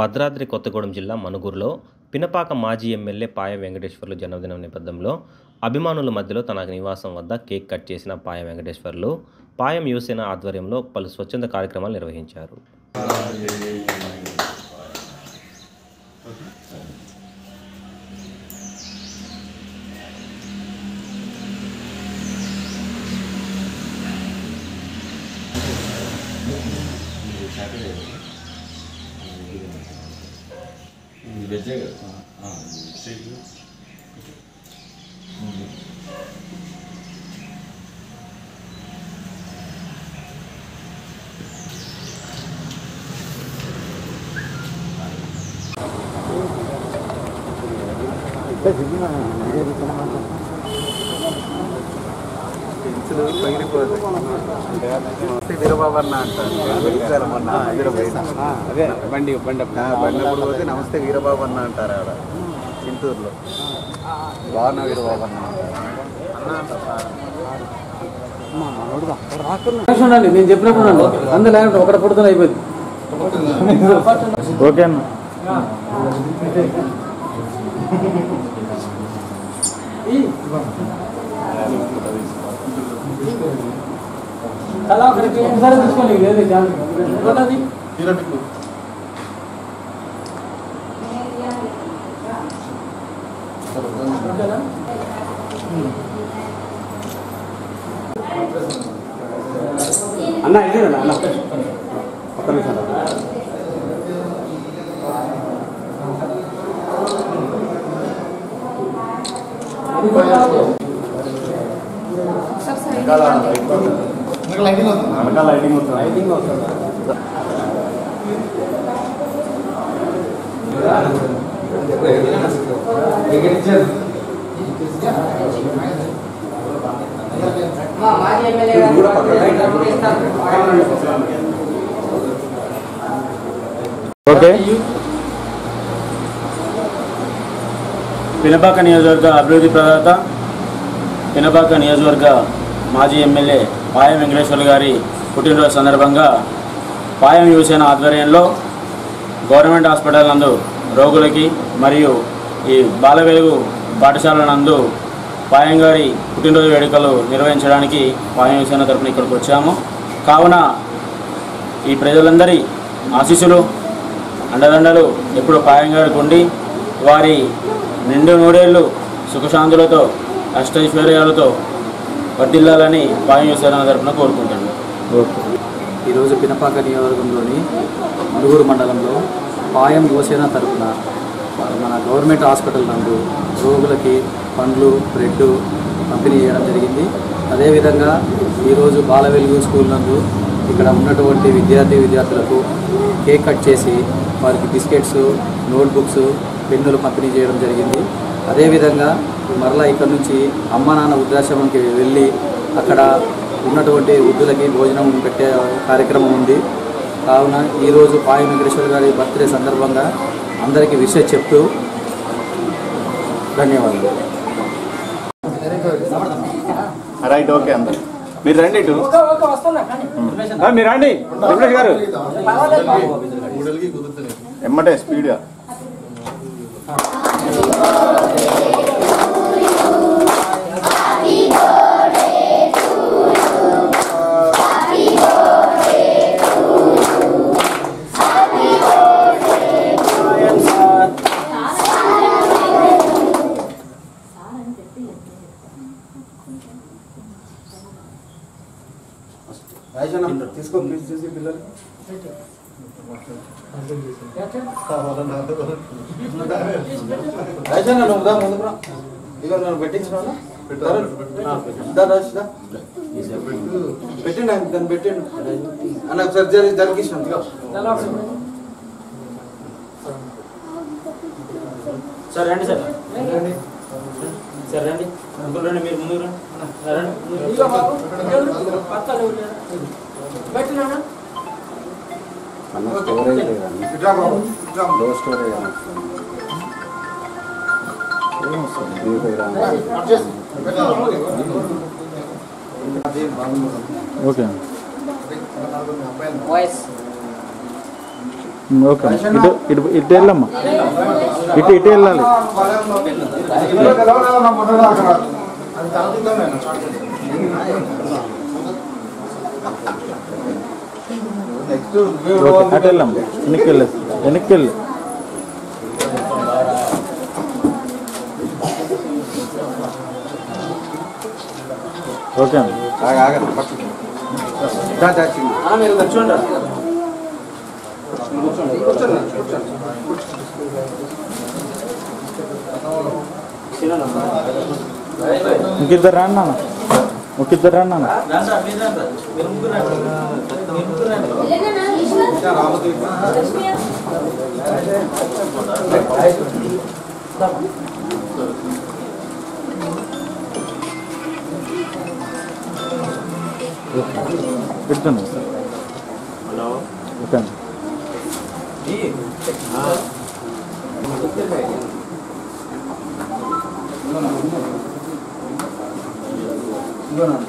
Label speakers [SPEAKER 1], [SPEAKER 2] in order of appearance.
[SPEAKER 1] భద్రాద్రి కొత్తగూడెం జిల్లా మనుగురులో పినపాక మాజీ ఎమ్మెల్యే పాయ వెంకటేశ్వర్లు జన్మదినం నేపథ్యంలో అభిమానుల మధ్యలో తన నివాసం వద్ద కేక్ కట్ చేసిన పాయ వెంకటేశ్వర్లు పాయం యువసేన ఆధ్వర్యంలో పలు స్వచ్ఛంద కార్యక్రమాలు నిర్వహించారు.
[SPEAKER 2] 你的这个啊啊，你这个，嗯。在什么地方？
[SPEAKER 3] వీరబాబన్న అంటారు. మొన్న అదే.
[SPEAKER 4] బండి బండి.
[SPEAKER 3] బండి పోతే నమస్తే వీరబాబన్న అంటారు ఆడ. చింతూరులో. బాగున్నా వీరబాబన్న.
[SPEAKER 5] ఉండండి నేను చెప్పినప్పుడు లేకుంటే ఒకటి పుడుతుంది అయిపోయింది.
[SPEAKER 6] ఓకే అన్న.
[SPEAKER 7] తలా ఒకరికి ఒకసారి
[SPEAKER 5] తీసుకోండి లేదు చాలు.
[SPEAKER 7] ఒకటి. ఓకేనా?
[SPEAKER 4] అన్న ఇది అన్న అన్న ఒక్క నిమిషం అన్న.
[SPEAKER 8] లైటింగ్ వస్తుందా
[SPEAKER 6] ఓకే
[SPEAKER 9] పినపాక నియోజకవర్గ అభివృద్ధి ప్రదాత పినపాక నియోజకవర్గ మాజీ ఎమ్మెల్యే పాయం వెంకటేశ్వర్లు గారి పుట్టినరోజు సందర్భంగా పాయం యువసేన ఆధ్వర్యంలో గవర్నమెంట్ హాస్పిటల్ నందు రోగులకి మరియు ఈ బాల వెలుగు పాఠశాల నందు పాయం గారి పుట్టినరోజు వేడుకలు నిర్వహించడానికి పాయం యువసేన తరపున ఇక్కడికి వచ్చాము. కావున ఈ ప్రజలందరి ఆశీస్సులు అండదండలు ఎప్పుడు పాయం గారికి ఉండి వారి నిండు నూరేళ్ళు సుఖశాంతులతో అష్టైశ్వర్యాలతో వర్దిల్లాలని పాయం యువసేన తరపున కోరుకుంటాను.
[SPEAKER 5] ఈరోజు పినపాక నియోజకవర్గంలోని మనుగూరు మండలంలో పాయం యువసేన తరఫున మన గవర్నమెంట్ హాస్పిటల్ నందు రోగులకి పండ్లు బ్రెడ్ పంపిణీ చేయడం జరిగింది. అదేవిధంగా ఈరోజు బాలవెలుగు స్కూల్ నందు ఇక్కడ ఉన్నటువంటి విద్యార్థి విద్యార్థులకు కేక్ కట్ చేసి వారికి బిస్కెట్స్ నోట్బుక్స్ పెన్నులు పంపిణీ చేయడం జరిగింది. అదేవిధంగా మరలా ఇక్కడ నుంచి అమ్మ నాన్న వృద్ధాశ్రమంకి వెళ్ళి అక్కడ ఉన్నటువంటి వృద్ధులకి భోజనం పెట్టే కార్యక్రమం ఉంది. కావున ఈరోజు పాయ వెంకటేశ్వర గారి బర్త్డే సందర్భంగా అందరికీ విషయం చెప్తూ ధన్యవాదాలు.
[SPEAKER 8] రైట్ ఓకే అందరు. మీరు రండి ఇటు. మీరు రండి. వెంకటేష్ గారు. ఎమ్మటే స్పీడ్గా.
[SPEAKER 10] తీసుకో ప్లీజ్ చూసి పిల్లలు రాజన్న నువ్వు దా ముందుకు రా ఇక నన్ను పెట్టించిన పెట్టిండు ఆయన దాన్ని పెట్టిండు అన్న ఒకసారి జరిగి జరిగిస్తాను
[SPEAKER 9] సార్ రండి సార్ సార్ రండి. రండి మీరు ముందుకు రండి.
[SPEAKER 6] ఓకే.
[SPEAKER 11] వాయిస్
[SPEAKER 6] ఓకే ఇటు ఇటు ఇటు వెళ్ళమ్మా.
[SPEAKER 10] ఇటు ఇటు వెళ్ళాలి. ఓకే అటు వెళ్ళమ్మా.
[SPEAKER 6] వెనక్కి వెళ్ళేసి వెనక్కి వెళ్ళి. ఓకే అండి ఇంకిద్దరు రండి నాన్న ఒక ఇద్దరు రండి నాన్న పెడుతున్నాను gì à. mình cũng biết về luôn là vâng